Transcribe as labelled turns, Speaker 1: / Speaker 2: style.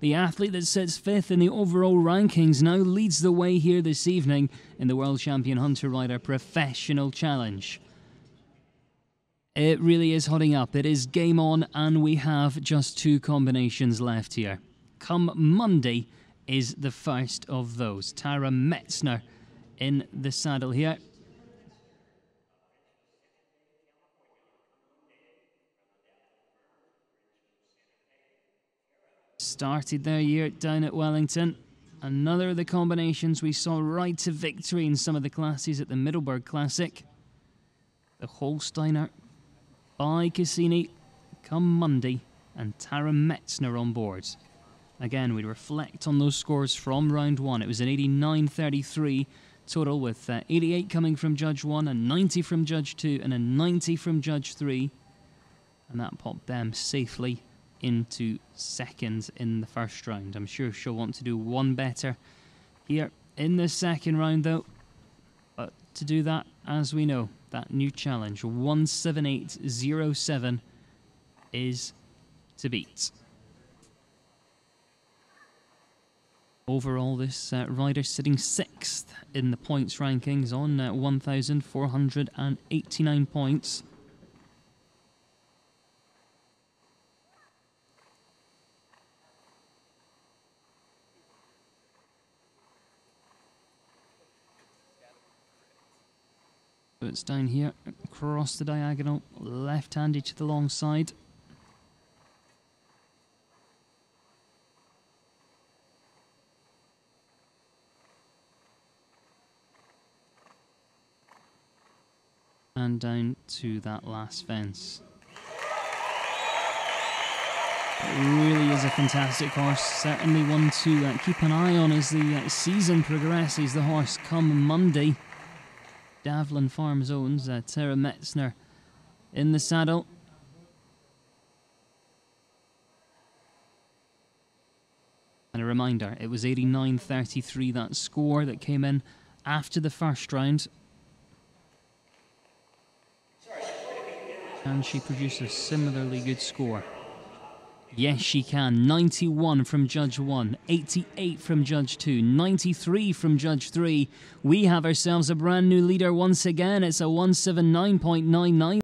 Speaker 1: The athlete that sits fifth in the overall rankings now leads the way here this evening in the World Champion Hunter Rider Professional Challenge. It really is hotting up. It is game on, and we have just two combinations left here. Come Monday is the first of those. Tara Metzner in the saddle here. Started their year down at Wellington. Another of the combinations we saw right to victory in some of the classes at the Middleburg Classic. The Holsteiner by Cassini come Monday and Tara Metzner on board. Again, we'd reflect on those scores from round one. It was an 89-33 total with uh, 88 coming from Judge 1, a 90 from Judge 2 and a 90 from Judge 3. And that popped them safely into second in the first round. I'm sure she'll want to do one better here in the second round though. But to do that, as we know, that new challenge, 17807, is to beat. Overall, this uh, rider sitting sixth in the points rankings on uh, 1,489 points. It's down here, across the diagonal, left-handed to the long side. And down to that last fence. Really is a fantastic horse. Certainly one to uh, keep an eye on as the uh, season progresses. The horse come Monday. Davlin Farms owns uh, Tara Metzner in the saddle. And a reminder, it was 89.33 that score that came in after the first round. Can she produce a similarly good score? Yes, she can. 91 from Judge 1, 88 from Judge 2, 93 from Judge 3. We have ourselves a brand new leader once again. It's a 179.99.